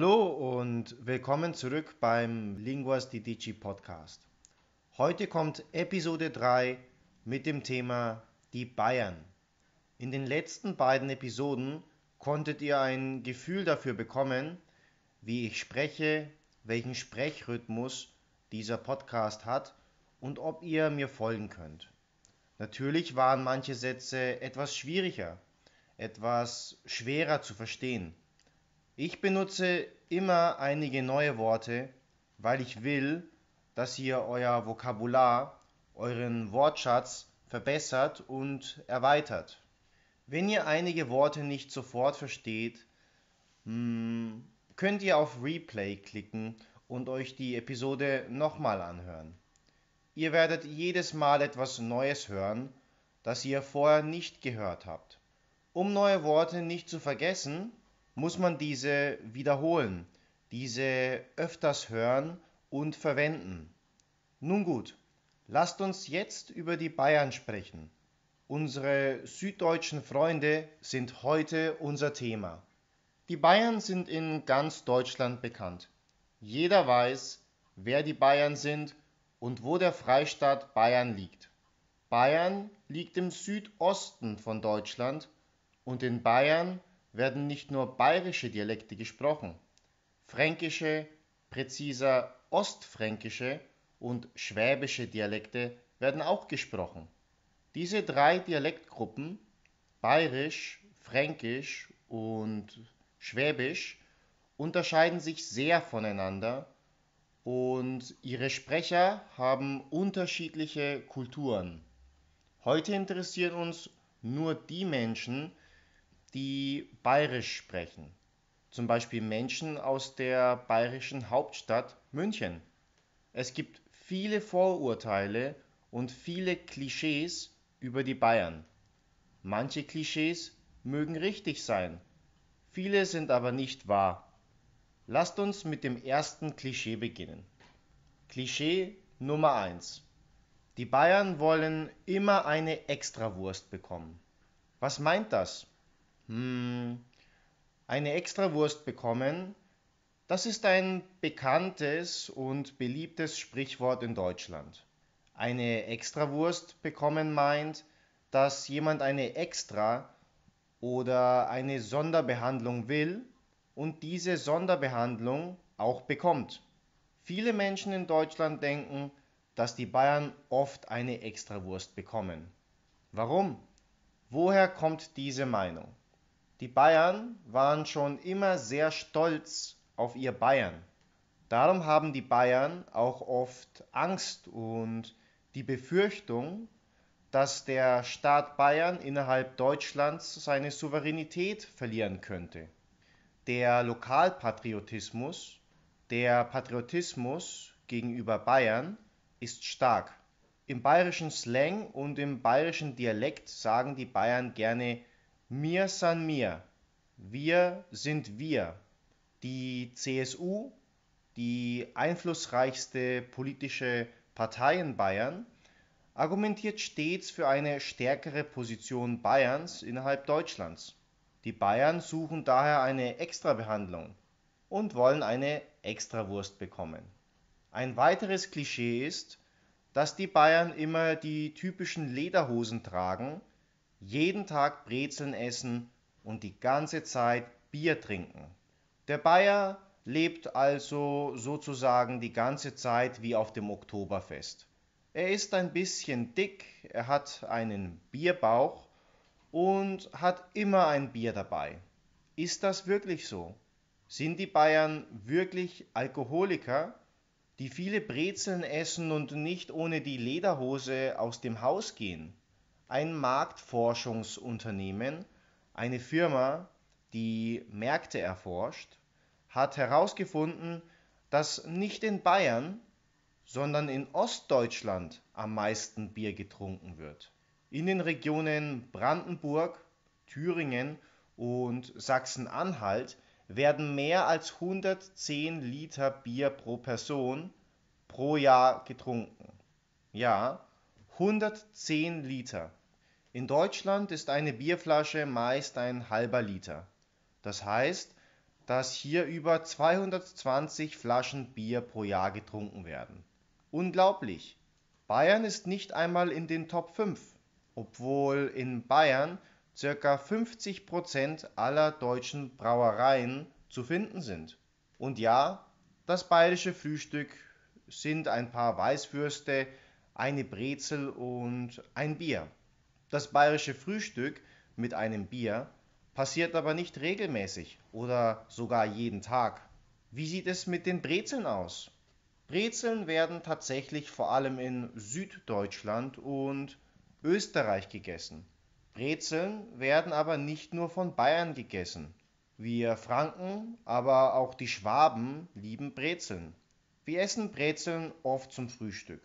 Hallo und willkommen zurück beim Linguas di Dici Podcast. Heute kommt Episode 3 mit dem Thema die Bayern. In den letzten beiden Episoden konntet ihr ein Gefühl dafür bekommen, wie ich spreche, welchen Sprechrhythmus dieser Podcast hat und ob ihr mir folgen könnt. Natürlich waren manche Sätze etwas schwieriger, etwas schwerer zu verstehen. Ich benutze immer einige neue Worte, weil ich will, dass ihr euer Vokabular, euren Wortschatz verbessert und erweitert. Wenn ihr einige Worte nicht sofort versteht, hm, könnt ihr auf Replay klicken und euch die Episode nochmal anhören. Ihr werdet jedes Mal etwas Neues hören, das ihr vorher nicht gehört habt. Um neue Worte nicht zu vergessen, muss man diese wiederholen, diese öfters hören und verwenden. Nun gut, lasst uns jetzt über die Bayern sprechen. Unsere süddeutschen Freunde sind heute unser Thema. Die Bayern sind in ganz Deutschland bekannt. Jeder weiß, wer die Bayern sind und wo der Freistaat Bayern liegt. Bayern liegt im Südosten von Deutschland und in Bayern werden nicht nur bayerische Dialekte gesprochen, fränkische, präziser ostfränkische und schwäbische Dialekte werden auch gesprochen. Diese drei Dialektgruppen, bayerisch, fränkisch und schwäbisch, unterscheiden sich sehr voneinander und ihre Sprecher haben unterschiedliche Kulturen. Heute interessieren uns nur die Menschen, die bayerisch sprechen, zum Beispiel Menschen aus der bayerischen Hauptstadt München. Es gibt viele Vorurteile und viele Klischees über die Bayern. Manche Klischees mögen richtig sein, viele sind aber nicht wahr. Lasst uns mit dem ersten Klischee beginnen. Klischee Nummer 1. Die Bayern wollen immer eine Extrawurst bekommen. Was meint das? Hm, eine Extrawurst bekommen, das ist ein bekanntes und beliebtes Sprichwort in Deutschland. Eine Extrawurst bekommen meint, dass jemand eine Extra oder eine Sonderbehandlung will und diese Sonderbehandlung auch bekommt. Viele Menschen in Deutschland denken, dass die Bayern oft eine Extrawurst bekommen. Warum? Woher kommt diese Meinung? Die Bayern waren schon immer sehr stolz auf ihr Bayern. Darum haben die Bayern auch oft Angst und die Befürchtung, dass der Staat Bayern innerhalb Deutschlands seine Souveränität verlieren könnte. Der Lokalpatriotismus, der Patriotismus gegenüber Bayern ist stark. Im bayerischen Slang und im bayerischen Dialekt sagen die Bayern gerne mir san mir, wir sind wir. Die CSU, die einflussreichste politische Partei in Bayern, argumentiert stets für eine stärkere Position Bayerns innerhalb Deutschlands. Die Bayern suchen daher eine Extrabehandlung und wollen eine Extrawurst bekommen. Ein weiteres Klischee ist, dass die Bayern immer die typischen Lederhosen tragen jeden Tag Brezeln essen und die ganze Zeit Bier trinken. Der Bayer lebt also sozusagen die ganze Zeit wie auf dem Oktoberfest. Er ist ein bisschen dick, er hat einen Bierbauch und hat immer ein Bier dabei. Ist das wirklich so? Sind die Bayern wirklich Alkoholiker, die viele Brezeln essen und nicht ohne die Lederhose aus dem Haus gehen? Ein Marktforschungsunternehmen, eine Firma, die Märkte erforscht, hat herausgefunden, dass nicht in Bayern, sondern in Ostdeutschland am meisten Bier getrunken wird. In den Regionen Brandenburg, Thüringen und Sachsen-Anhalt werden mehr als 110 Liter Bier pro Person pro Jahr getrunken. Ja, 110 Liter. In Deutschland ist eine Bierflasche meist ein halber Liter. Das heißt, dass hier über 220 Flaschen Bier pro Jahr getrunken werden. Unglaublich! Bayern ist nicht einmal in den Top 5, obwohl in Bayern ca. 50 Prozent aller deutschen Brauereien zu finden sind. Und ja, das bayerische Frühstück sind ein paar Weißwürste, eine Brezel und ein Bier. Das bayerische Frühstück mit einem Bier passiert aber nicht regelmäßig oder sogar jeden Tag. Wie sieht es mit den Brezeln aus? Brezeln werden tatsächlich vor allem in Süddeutschland und Österreich gegessen. Brezeln werden aber nicht nur von Bayern gegessen. Wir Franken, aber auch die Schwaben lieben Brezeln. Wir essen Brezeln oft zum Frühstück.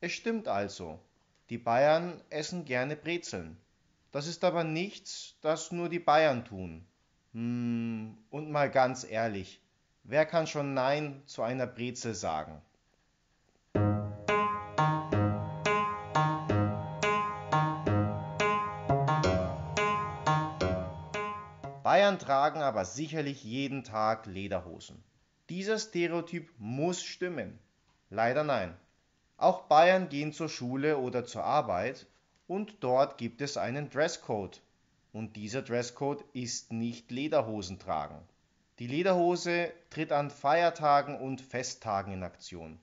Es stimmt also, die Bayern essen gerne Brezeln. Das ist aber nichts, das nur die Bayern tun. Hm, und mal ganz ehrlich, wer kann schon Nein zu einer Brezel sagen? Bayern tragen aber sicherlich jeden Tag Lederhosen. Dieser Stereotyp muss stimmen. Leider nein. Auch Bayern gehen zur Schule oder zur Arbeit und dort gibt es einen Dresscode. Und dieser Dresscode ist nicht Lederhosen tragen. Die Lederhose tritt an Feiertagen und Festtagen in Aktion.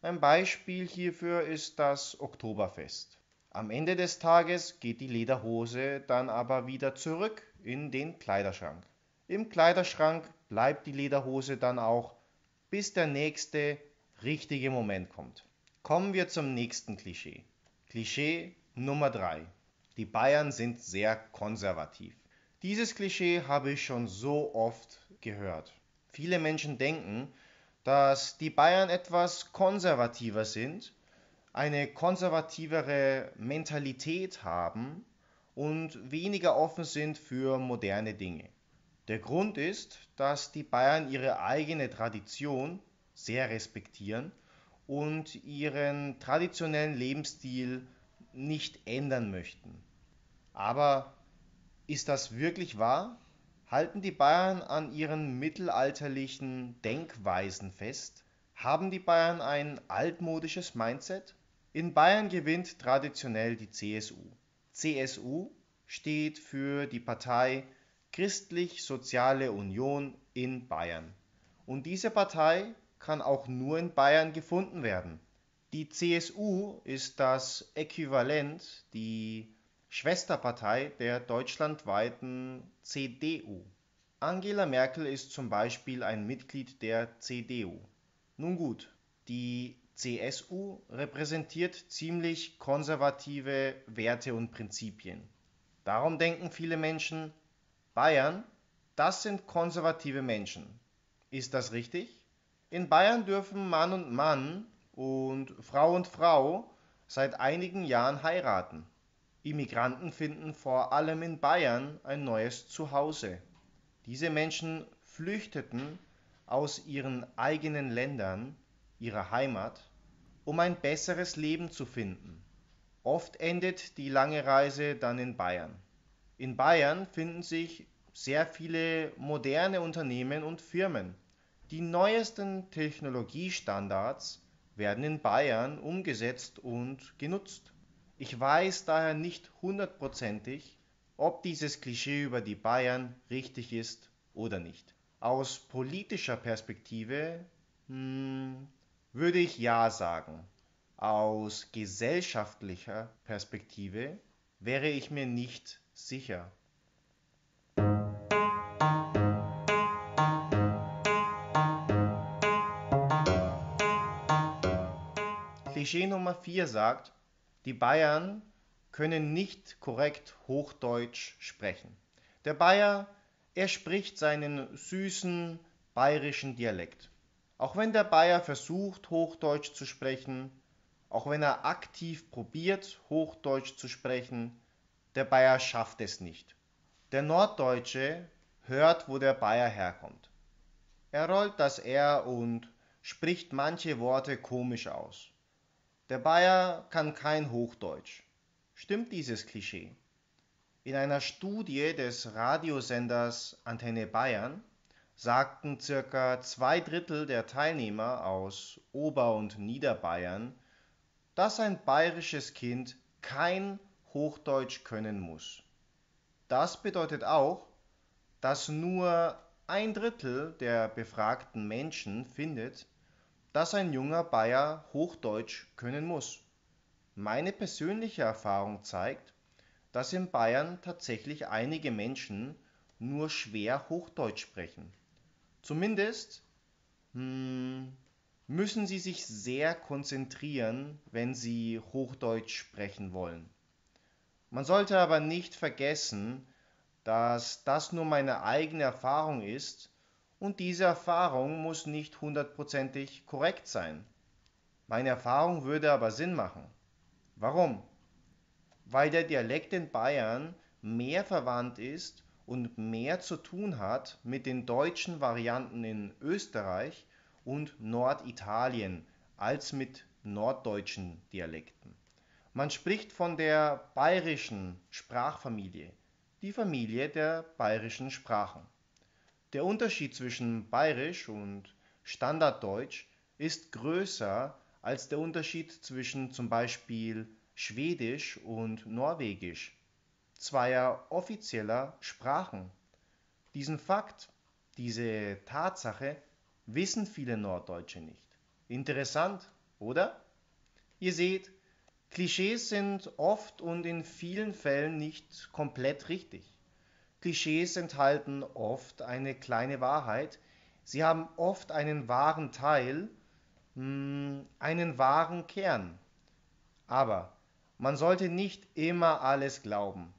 Ein Beispiel hierfür ist das Oktoberfest. Am Ende des Tages geht die Lederhose dann aber wieder zurück in den Kleiderschrank. Im Kleiderschrank bleibt die Lederhose dann auch, bis der nächste richtige Moment kommt. Kommen wir zum nächsten Klischee. Klischee Nummer 3. Die Bayern sind sehr konservativ. Dieses Klischee habe ich schon so oft gehört. Viele Menschen denken, dass die Bayern etwas konservativer sind, eine konservativere Mentalität haben und weniger offen sind für moderne Dinge. Der Grund ist, dass die Bayern ihre eigene Tradition sehr respektieren und ihren traditionellen Lebensstil nicht ändern möchten. Aber ist das wirklich wahr? Halten die Bayern an ihren mittelalterlichen Denkweisen fest? Haben die Bayern ein altmodisches Mindset? In Bayern gewinnt traditionell die CSU. CSU steht für die Partei Christlich-Soziale Union in Bayern. Und diese Partei kann auch nur in Bayern gefunden werden. Die CSU ist das Äquivalent, die Schwesterpartei der deutschlandweiten CDU. Angela Merkel ist zum Beispiel ein Mitglied der CDU. Nun gut, die CSU repräsentiert ziemlich konservative Werte und Prinzipien. Darum denken viele Menschen, Bayern, das sind konservative Menschen. Ist das richtig? In Bayern dürfen Mann und Mann und Frau und Frau seit einigen Jahren heiraten. Immigranten finden vor allem in Bayern ein neues Zuhause. Diese Menschen flüchteten aus ihren eigenen Ländern ihrer Heimat, um ein besseres Leben zu finden. Oft endet die lange Reise dann in Bayern. In Bayern finden sich sehr viele moderne Unternehmen und Firmen. Die neuesten Technologiestandards werden in Bayern umgesetzt und genutzt. Ich weiß daher nicht hundertprozentig, ob dieses Klischee über die Bayern richtig ist oder nicht. Aus politischer Perspektive hm, würde ich ja sagen. Aus gesellschaftlicher Perspektive wäre ich mir nicht sicher. Klischee Nummer 4 sagt, die Bayern können nicht korrekt Hochdeutsch sprechen. Der Bayer, er spricht seinen süßen bayerischen Dialekt. Auch wenn der Bayer versucht, Hochdeutsch zu sprechen, auch wenn er aktiv probiert, Hochdeutsch zu sprechen, der Bayer schafft es nicht. Der Norddeutsche hört, wo der Bayer herkommt. Er rollt das R und spricht manche Worte komisch aus. Der Bayer kann kein Hochdeutsch. Stimmt dieses Klischee? In einer Studie des Radiosenders Antenne Bayern sagten circa zwei Drittel der Teilnehmer aus Ober- und Niederbayern, dass ein bayerisches Kind kein Hochdeutsch können muss. Das bedeutet auch, dass nur ein Drittel der befragten Menschen findet, dass ein junger Bayer Hochdeutsch können muss. Meine persönliche Erfahrung zeigt, dass in Bayern tatsächlich einige Menschen nur schwer Hochdeutsch sprechen. Zumindest hm, müssen sie sich sehr konzentrieren, wenn sie Hochdeutsch sprechen wollen. Man sollte aber nicht vergessen, dass das nur meine eigene Erfahrung ist und diese Erfahrung muss nicht hundertprozentig korrekt sein. Meine Erfahrung würde aber Sinn machen. Warum? Weil der Dialekt in Bayern mehr verwandt ist und mehr zu tun hat mit den deutschen Varianten in Österreich und Norditalien als mit norddeutschen Dialekten. Man spricht von der bayerischen Sprachfamilie, die Familie der bayerischen Sprachen. Der Unterschied zwischen bayerisch und Standarddeutsch ist größer als der Unterschied zwischen zum Beispiel Schwedisch und Norwegisch zweier offizieller Sprachen. Diesen Fakt, diese Tatsache wissen viele Norddeutsche nicht. Interessant, oder? Ihr seht, Klischees sind oft und in vielen Fällen nicht komplett richtig. Klischees enthalten oft eine kleine Wahrheit. Sie haben oft einen wahren Teil, hm, einen wahren Kern. Aber man sollte nicht immer alles glauben.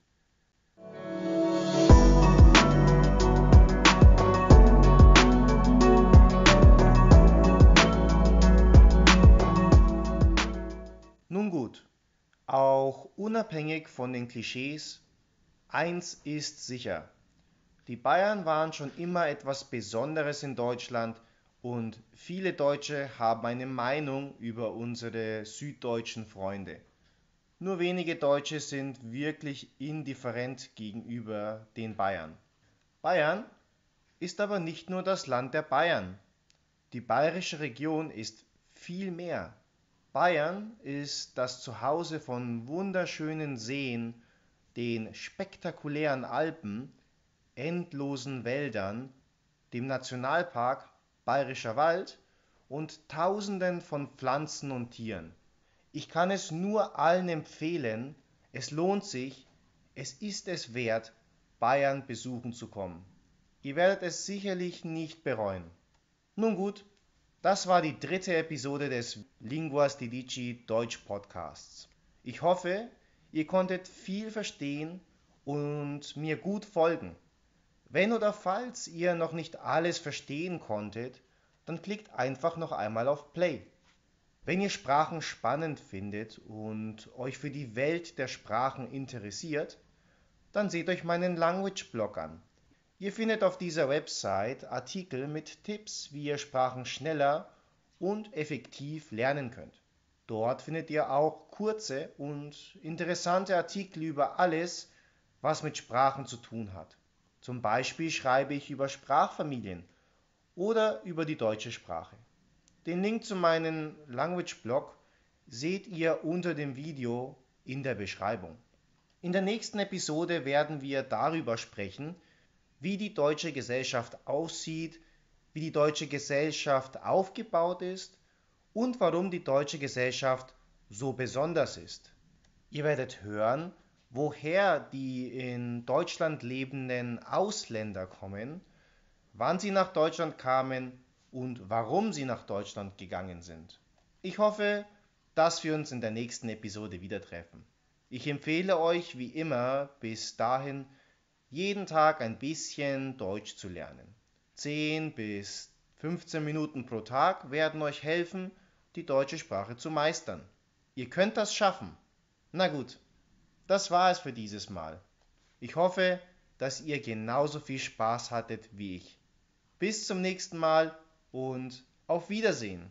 Nun gut, auch unabhängig von den Klischees, eins ist sicher. Die Bayern waren schon immer etwas Besonderes in Deutschland und viele Deutsche haben eine Meinung über unsere süddeutschen Freunde. Nur wenige Deutsche sind wirklich indifferent gegenüber den Bayern. Bayern ist aber nicht nur das Land der Bayern. Die bayerische Region ist viel mehr. Bayern ist das Zuhause von wunderschönen Seen, den spektakulären Alpen, endlosen Wäldern, dem Nationalpark Bayerischer Wald und Tausenden von Pflanzen und Tieren. Ich kann es nur allen empfehlen, es lohnt sich, es ist es wert, Bayern besuchen zu kommen. Ihr werdet es sicherlich nicht bereuen. Nun gut, das war die dritte Episode des Linguas di Dici Deutsch Podcasts. Ich hoffe, ihr konntet viel verstehen und mir gut folgen. Wenn oder falls ihr noch nicht alles verstehen konntet, dann klickt einfach noch einmal auf Play. Wenn ihr Sprachen spannend findet und euch für die Welt der Sprachen interessiert, dann seht euch meinen Language Blog an. Ihr findet auf dieser Website Artikel mit Tipps, wie ihr Sprachen schneller und effektiv lernen könnt. Dort findet ihr auch kurze und interessante Artikel über alles, was mit Sprachen zu tun hat. Zum Beispiel schreibe ich über Sprachfamilien oder über die deutsche Sprache. Den Link zu meinem Language Blog seht ihr unter dem Video in der Beschreibung. In der nächsten Episode werden wir darüber sprechen, wie die deutsche Gesellschaft aussieht, wie die deutsche Gesellschaft aufgebaut ist und warum die deutsche Gesellschaft so besonders ist. Ihr werdet hören, woher die in Deutschland lebenden Ausländer kommen, wann sie nach Deutschland kamen und warum sie nach Deutschland gegangen sind. Ich hoffe, dass wir uns in der nächsten Episode wieder treffen. Ich empfehle euch wie immer bis dahin jeden Tag ein bisschen Deutsch zu lernen. 10 bis 15 Minuten pro Tag werden euch helfen, die deutsche Sprache zu meistern. Ihr könnt das schaffen. Na gut, das war es für dieses Mal. Ich hoffe, dass ihr genauso viel Spaß hattet wie ich. Bis zum nächsten Mal und auf Wiedersehen.